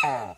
Ah.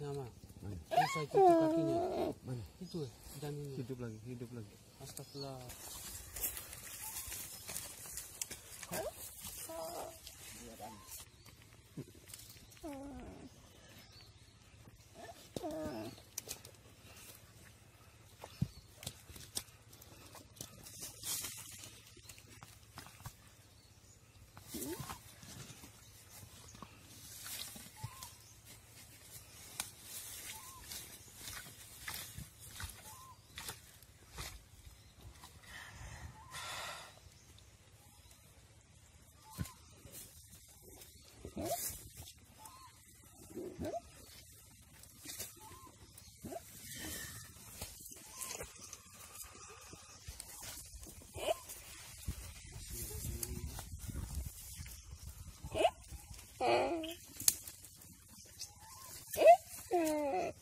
Nama, mak. Mana? Ini saya cucuk kakinya. Mana? Itu eh, janinnya. Hidup lagi, hidup lagi. Astagfirullah. hurt.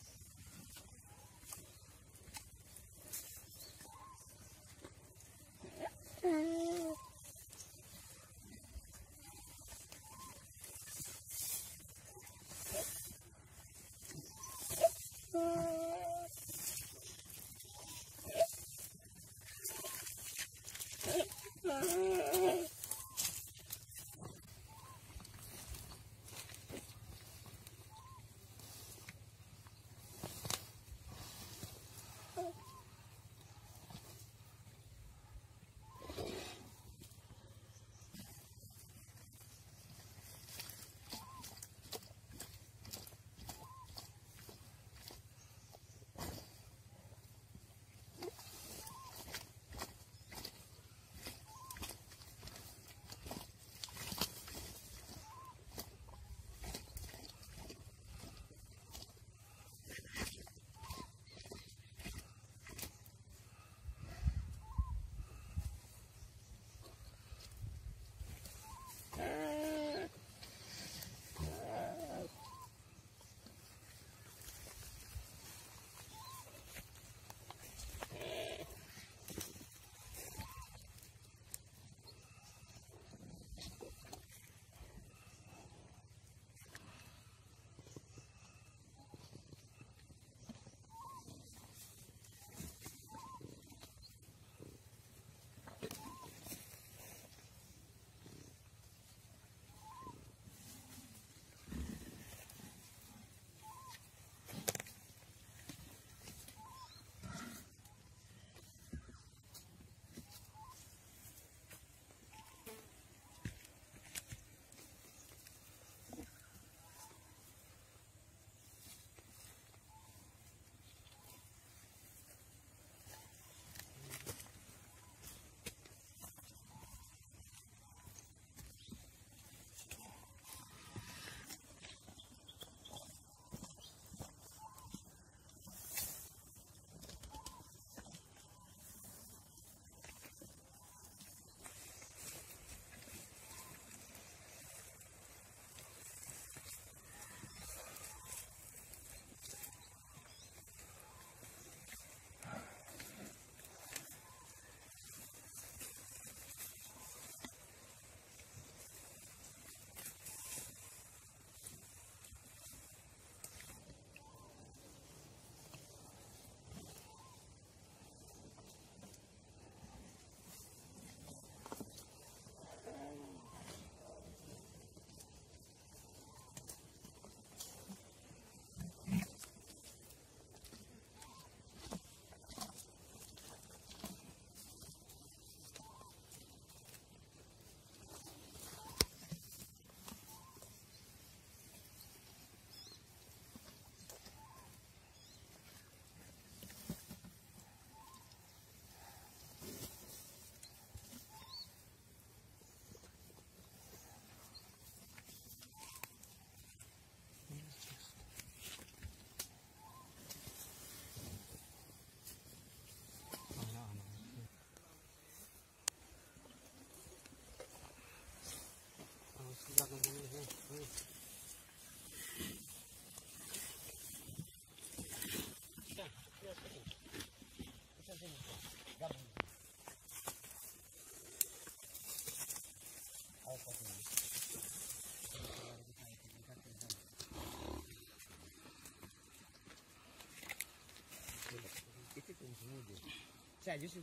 Sen yüzü